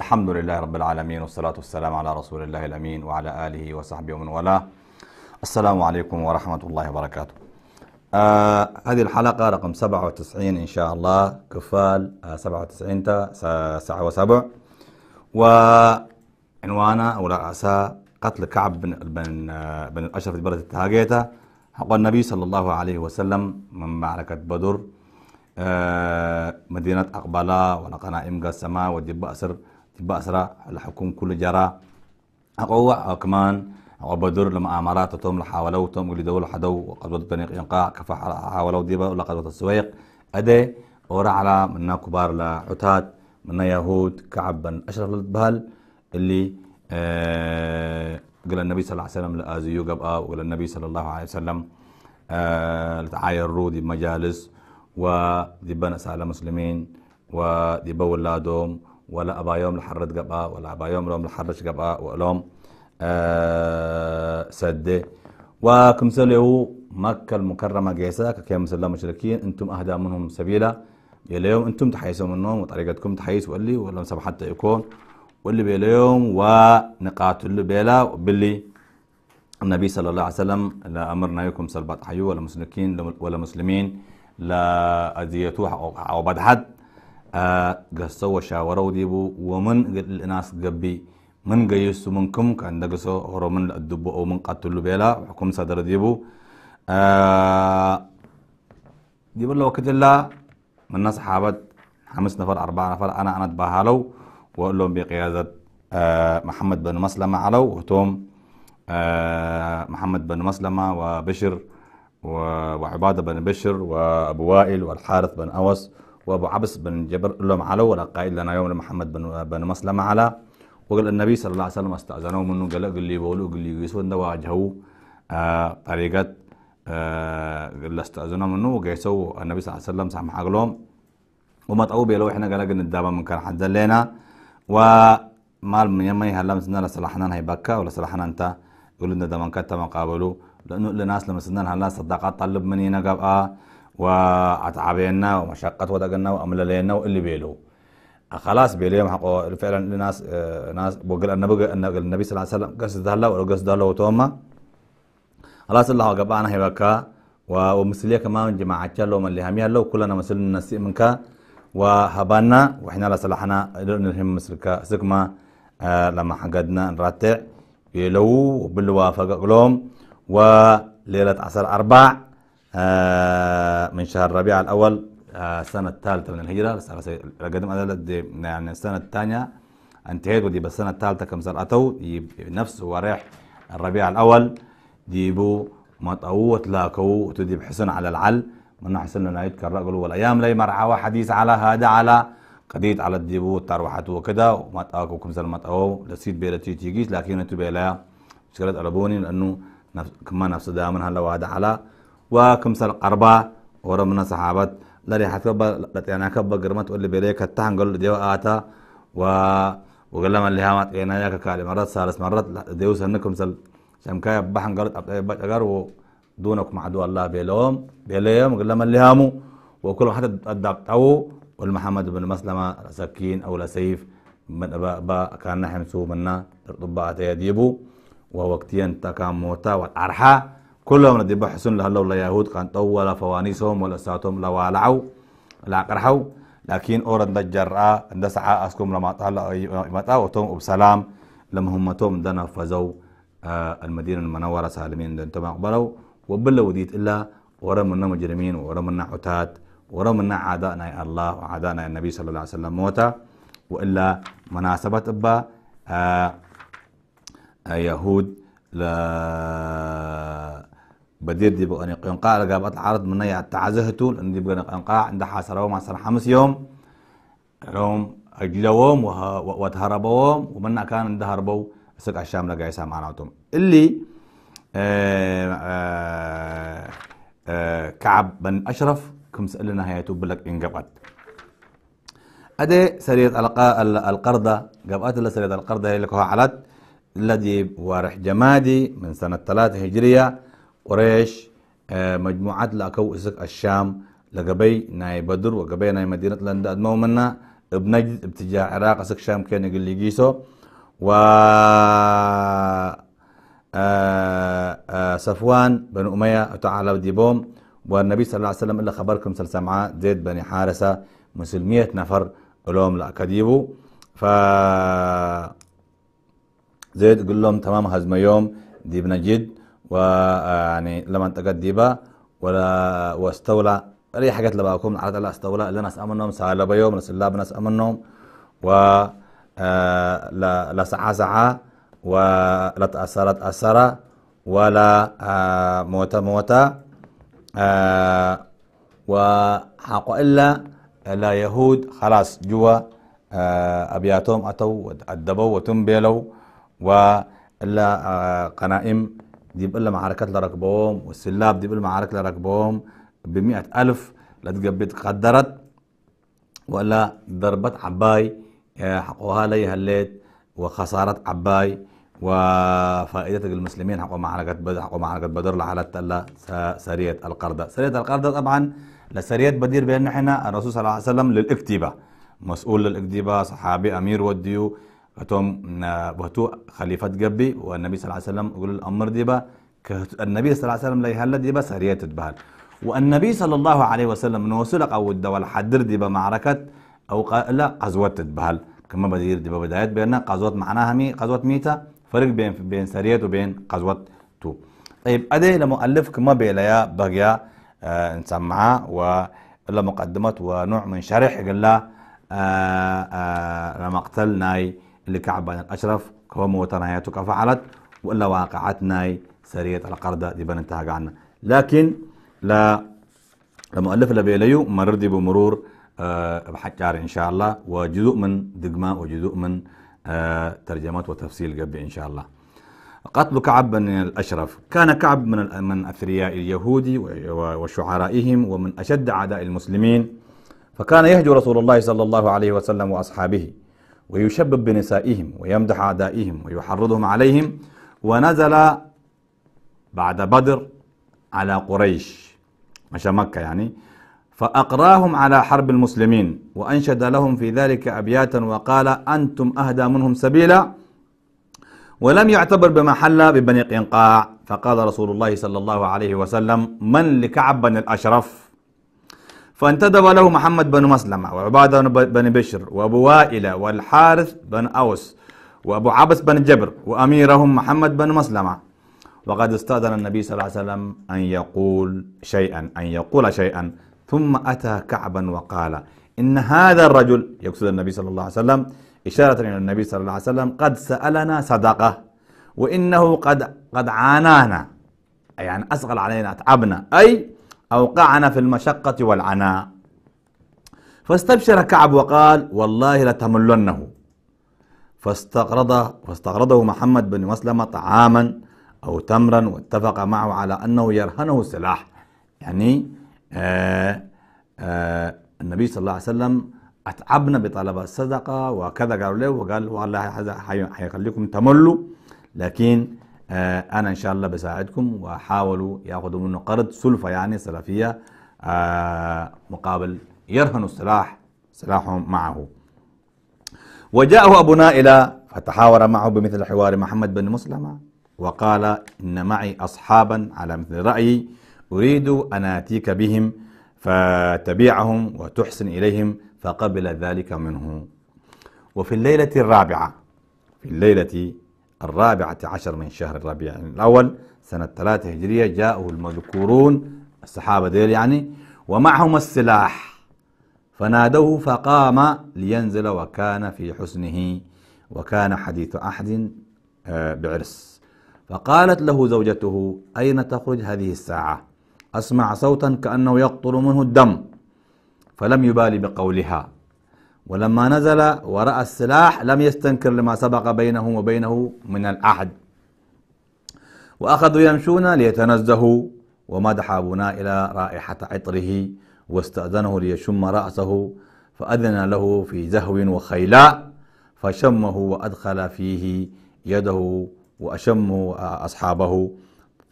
الحمد لله رب العالمين والصلاة والسلام على رسول الله الأمين وعلى آله وصحبه ومن والاه. السلام عليكم ورحمة الله وبركاته. آه هذه الحلقة رقم 97 إن شاء الله. كفال آه 97 تا ساعة وسبع. وعنوانا أو رأسا قتل كعب بن بن, آه بن الأشرف في بلد التهاجيتا حق النبي صلى الله عليه وسلم من معركة بدر. آه مدينة أقبلة ولا قنائم قسمة ودي بأسر. دي بأسرة الحكم كل جرى أقوى كمان وبدر لما أمارات توم لحاولوا توم اللي دول حدو وقد بني ينقاع كفا حاولوا ديبا ولا قد السويق. أدي ورا على منا كبار لعتاد منا يهود كعب بن أشرف البهل اللي آه قال النبي صلى الله عليه وسلم لآزيو قبقى وقال النبي صلى الله عليه وسلم آه تعايروا دي مجالس ودي بنا سال مسلمين ودي ولا أبا يوم لحرد قبقى ولا أبا يوم لهم لحرش قبقى وقالهم آه سدة. وكمسلوا مكة المكرمة جيسا كيف مسلا مشركين أنتم أهدى منهم سبيلا. اليوم أنتم تحيسوا منهم وطريقتكم تحيس واللي ولا سب حتى يكون. واللي باليوم ونقاتل بيلا باللي النبي صلى الله عليه وسلم لا أمرنا يكم سلبات حيو ولا مسلمين ولا مسلمين لا اذيتوها أو بعد آه قصوا وشاوروا ديبو ومن الناس قبي. من جيسو منكم كان دقسو هرو من الدبو أو من قتلوا بيلا وحكم صدر ديبو. آه ديبو الله وقت الله من ناس حابت خمس نفر أربعة نفر أنا أنا تباهلو وأقول لهم بقيادة آه محمد بن مسلمة علو وتوم محمد بن مسلمة وبشر وعبادة بن بشر وأبو وائل والحارث بن أوس. وأبو عبس بن جبر لهم علو ولا قائد لنا يوم محمد بن, بن مسلمة على وقال النبي صلى الله عليه وسلم استأذنوا منه. قال قال لي بقولوا قال لي يسون واجهوا آه طريقة آه قال استأذنوا منه. وقيسوا النبي صلى الله عليه وسلم سامح لهم. وما تقوا بيلو إحنا قال قلنا الدابة من كان حد لنا. ومال من يمي هلا مسنا لصلاحنا هي بكا ولا صلاحنا أنت؟ يقول لنا ده من كتا قابلوا. لأنه لناس لما سنان هلا صدقات طلب مني نقبا وأتعبينا ومشقة ودقنا وامل لنا وإللي بيلو. خلاص بيليهم حقو فعلا الناس ناس بقول النبي النبي صلى الله عليه وسلم قصد هلا ولا قصد هلا وتوما. خلاص الله قبعنا هيبكا ومثليه كمان جماعة لو من هم يلو كلنا مثل الناس منك. وهبانا وإحنا لا صلحنا نهم مثلك سكما آه لما حقدنا نرتع. يلو بالوافق لهم وليلة عشر أربع. آه من شهر ربيع الأول السنة الثالثة من الهجرة. قدم يعني السنة الثانية انتهيت ودي بالسنة الثالثة كم سنة أتوا. نفس وريح الربيع الأول. ديبو مطعو تلاكو وتدي بحسن على العل. من حسن لنا يتكرر قالوا والأيام لي مرعى وحديث على هذا على قديت على الديبو تروحت وكذا ومطعوكم كم سنة مطعو لسيت بيلا تيجيش لكن أنتو بيلا شكلت ألبوني لأنه نفس كمان نفس دائما هلا وهذا على. وكم سنة أربعة ورا من صحابات لا ريحة كبا يعني كبا قرمت واللي بيليك التحن قال له ديو آتا. و وقال لما اللي هامت اينا ياك كالي مرات ثالث مرات ديو سنكم سل شمكايا بحن قالت أبقى أقر دونكم عدو الله بيلوم بيليهم وقال لما اللي هامو. وكل حتى أدقتو والمحمد بن مسلمة سكين أو سيف. من با, كان نحن سو منا. رطبات يديبو ووقتين تكام موتا والأرحى. كلهم ندي بحسن لها لو يهود كان طول فوانيسهم ولا ساتهم لوالعوا لا قرحوا. لكن أورد الجراء عند سعاء أسكم لما طال متى وتم بسلام لما هم توم دنا فزوا آه المدينة المنورة سالمين أنتم أقبلوا. وبلا وديت إلا ورا منا مجرمين ورا منا عتاد ورا منا عداءنا الله وعداءنا النبي صلى الله عليه وسلم موتا وإلا مناسبة أبا آه آه يهود لا بدير دي بقى ينقاع لقابات العرض من يا تعزهتو لأن دي بقى ينقاع عند حاسروا مع سنة خمس يوم. لهم اجلوهم وتهربوهم ومن كان عند هربوا سك الشام لقى يسام معناتهم اللي آآ آآ آآ كعب بن أشرف كم سالنا هياتو بلك انقبت أدي سرية القرده قبات الا سرية القرده هي لك علت. الذي ورح جمادي من سنة ثلاثة هجرية. قريش مجموعات لأكو إسك الشام لقبي ناي بدر وقبي ناي مدينة لندن. أدمو منا بنجد باتجاه العراق أسك شام كان يقول جيسو. و آه، آه، صفوان بن أمية تعالى ديبوم والنبي صلى الله عليه وسلم إلا خبركم سلسمعة زيد بن حارثة مسلمية نفر لهم لا كديبو. ف زيد قل لهم تمام هزم يوم دي بنجد ويعني لما انتقد ديبا ولا واستولى. أي حاجات اللي بقاكم على الله استولى. اللي ناس امنهم سالب يوم ناس الله بناس امنهم و آه، لا لا سعى سعى ولا تأثر تأثر. ولا آه، موت موت. آه، وحق إلا لا يهود. خلاص جوا أبياتهم أتوا أدبوا وتنبيلوا. وإلا قنائم. دي بقى معركات لركبهم والسلاب دي بقى معركة لركبهم بمئة ألف لتقبت قدرت ولا ضربت عباي حقوها لي هليت وخسارة عباي وفائدة المسلمين حقوا معركة بدر حقوا معركة بدر لحالة الله سرية القردة سرية القردة طبعا لسرية بدير بين إحنا الرسول صلى الله عليه وسلم للاكتبة مسؤول للاكتبة صحابي أمير وديو كتوم بهتو خليفة قبي والنبي صلى الله عليه وسلم يقول الأمر ديبا النبي صلى الله عليه وسلم لا يهل ديبا سرية تتبهل والنبي صلى الله عليه وسلم نوصلك أو الدول حدر ديبا معركة أو لا غزوة تتبهل كما بدير ديبا بدايات بيننا غزوة معناها مي غزوة ميتا فرق بين بين سرية وبين غزوة تو. طيب أدي لمؤلف كما بيلايا بقيا آه نسمعها ولا مقدمات ونوع من شرح قال له آه آه لمقتل ناي اللي كعب بن الأشرف كما موتناياتك فعلت ولا واقعت ناي سرية القردة دي بن انتهى عنا لكن لا المؤلف اللي بيليو مرر دي بمرور آه بحجار إن شاء الله وجزء من دقماء وجزء من آه ترجمات وتفصيل قبل إن شاء الله. قتل كعب بن الأشرف. كان كعب من من أثرياء اليهود وشعرائهم ومن أشد أعداء المسلمين. فكان يهجو رسول الله صلى الله عليه وسلم وأصحابه. ويشبب بنسائهم ويمدح أعدائهم ويحرضهم عليهم ونزل بعد بدر على قريش مشى مكة يعني فأقراهم على حرب المسلمين وأنشد لهم في ذلك أبياتا وقال أنتم أهدى منهم سبيلا ولم يعتبر بمحل ببني قنقاع فقال رسول الله صلى الله عليه وسلم من لكعب بن الأشرف؟ فانتدب له محمد بن مسلمة وعبادة بن بشر وأبو وائل والحارث بن أوس وأبو عبس بن جبر وأميرهم محمد بن مسلمة. وقد استأذن النبي صلى الله عليه وسلم أن يقول شيئا أن يقول شيئا. ثم أتى كعبا وقال إن هذا الرجل يقصد النبي صلى الله عليه وسلم إشارة إلى النبي صلى الله عليه وسلم قد سألنا صدقة وإنه قد قد عانانا. يعني أثقل علينا أتعبنا أي أوقعنا في المشقة والعناء. فاستبشر كعب وقال والله لتملنه. فاستغرض فاستغرضه محمد بن مسلمة طعاما أو تمرا واتفق معه على أنه يرهنه السلاح يعني آآ آآ النبي صلى الله عليه وسلم أتعبنا بطلب الصدقة وكذا قالوا له وقال والله هذا حيخليكم تملوا. لكن آه أنا إن شاء الله بساعدكم وحاولوا يأخذوا منه قرض سلفة يعني سلفية آه مقابل يرهنوا السلاح سلاحهم معه. وجاءه أبو نائلة فتحاور معه بمثل حوار محمد بن مسلمة وقال إن معي أصحابا على مثل رأيي أريد أن آتيك بهم فتبيعهم وتحسن إليهم فقبل ذلك منه. وفي الليلة الرابعة في الليلة الرابعة عشر من شهر الربيع الأول سنة ثلاثة هجرية جاءه المذكورون الصحابة ديل يعني ومعهم السلاح. فنادوه فقام لينزل وكان في حسنه وكان حديث أحد بعرس. فقالت له زوجته أين تخرج هذه الساعة؟ أسمع صوتا كأنه يقطر منه الدم فلم يبالي بقولها. ولما نزل ورأى السلاح لم يستنكر لما سبق بينه وبينه من العهد وأخذوا يمشون ليتنزهوا ومدح أبو نائل رائحة عطره واستأذنه ليشم رأسه فأذن له في زهو وخيلاء فشمه وأدخل فيه يده وأشمه أصحابه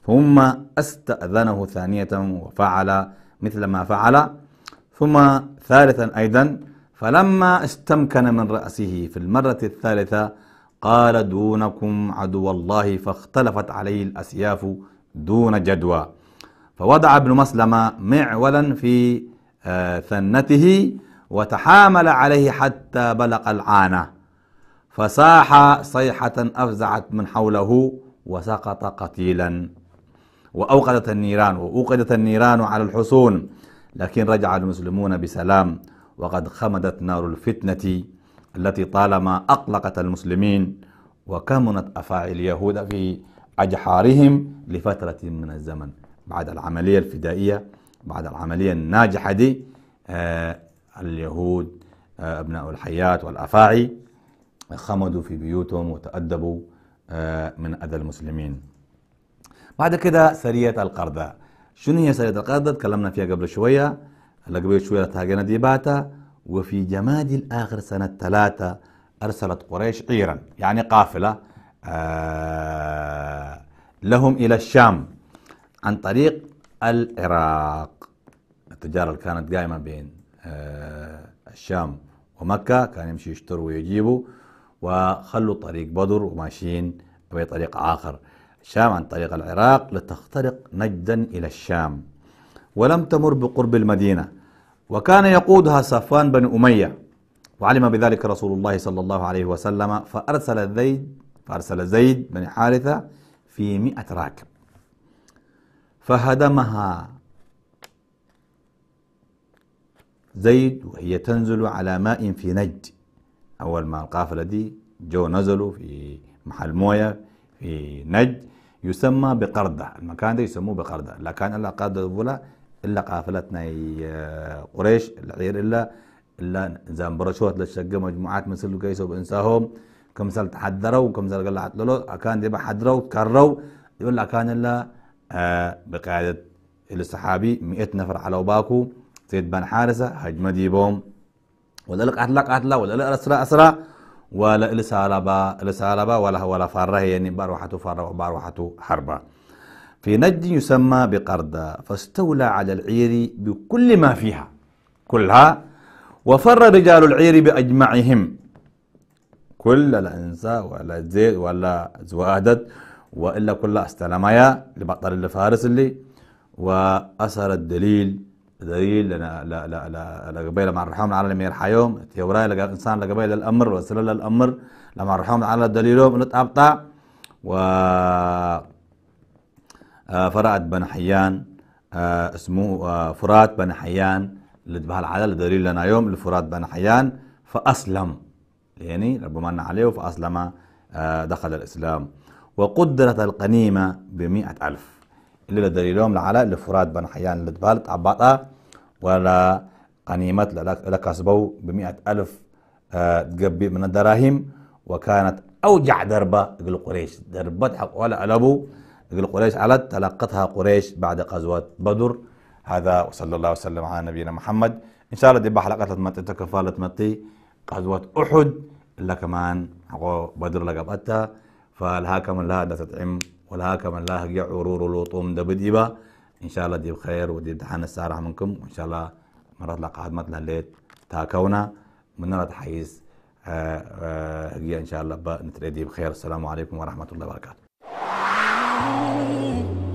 ثم استأذنه ثانية وفعل مثل ما فعل. ثم ثالثا أيضا فلما استمكن من رأسه في المرة الثالثة قال دونكم عدو الله فاختلفت عليه الأسياف دون جدوى. فوضع ابن مسلمة معولا في آه، ثنته وتحامل عليه حتى بلغ العانة. فصاح صيحة أفزعت من حوله وسقط قتيلا. وأوقدت النيران وأوقدت النيران على الحصون لكن رجع المسلمون بسلام. وقد خمدت نار الفتنة التي طالما أقلقت المسلمين وكمنت أفاعي اليهود في أجحارهم لفترة من الزمن. بعد العملية الفدائية بعد العملية الناجحة دي آه اليهود آه أبناء الحيات والأفاعي خمدوا في بيوتهم وتأدبوا آه من أذى المسلمين. بعد كده سرية القرداء شنو هي سرية القرداء تكلمنا فيها قبل شوية. هلا قبل شوية تهاجنا ديباتا وفي جماد الآخر سنة ثلاثة أرسلت قريش عيرا يعني قافلة آه لهم إلى الشام عن طريق العراق. التجارة اللي كانت قائمة بين آه الشام ومكة كان يمشي يشتروا ويجيبوا وخلوا طريق بدر وماشيين بطريق آخر. الشام عن طريق العراق لتخترق نجدا إلى الشام. ولم تمر بقرب المدينة. وكان يقودها صفوان بن أمية. وعلم بذلك رسول الله صلى الله عليه وسلم فأرسل زيد فأرسل زيد بن حارثة في مئة راكب. فهدمها. زيد وهي تنزل على ماء في نجد. أول ما القافلة دي جو نزلوا في محل موية في نجد يسمى بقردة. المكان ده يسموه بقردة. إلا قردة الأولى إلا قافلتنا قريش العير إلا إلا زي برشوت للشقة مجموعات سلو كيسو بإنساهم كم سال تحذروا وكم سال قال له أكان دي بحذروا كروا يقول أكان إلا آه بقيادة الصحابي 100 نفر على باكو زيد بن حارثة هجمة ديبهم ولا لك قتلا قتلا ولا لك أسرى أسرى ولا السالبا السالبا ولا ولا فارة يعني باروحته فارة وباروحته حربا في نجد يسمى بقردة فاستولى على العير بكل ما فيها كلها وفر رجال العير بأجمعهم كل الأنساء ولا زيد ولا زوادت وإلا كلها استلميا لبطل الفارس اللي وأثر الدليل دليل لنا لا لا لا لقبيله مع الرحمن على الامير حيوم تيوراي لقى الانسان لقبيل الأمر وصل الأمر لما الرحمن على دليلهم نتابطع و فرأت بن حيان اسمه فرات بن حيان اللي بهالعدد دليل لنا يوم لفرات بن حيان فأسلم. يعني ربما من عليه فأسلم دخل الإسلام. وقدرت القنيمة بمئة ألف. اللي دليلهم لعلى لفرات بن حيان اللي تبالت عباطة ولا قنيمة لكسبوا بمئة ألف تقبي من الدراهم وكانت أوجع يقول قريش ضربت حق ولا ألبو يقول قريش علت تلقتها قريش بعد غزوة بدر. هذا وصلى الله وسلم على نبينا محمد. إن شاء الله دي حلقة تمتي تكفالة تمتي غزوة أحد. إلا كمان بدر لقبتها فلها كمان لها تطعم ولها كمان لا هي عرور لوطوم دبديبا إن شاء الله دي بخير ودي امتحان السارة منكم. وإن شاء الله مرات لقاعد مثل الليت تاكونا. من نرى تحيز هي إن شاء الله نتريدي بخير. السلام عليكم ورحمة الله وبركاته. quiet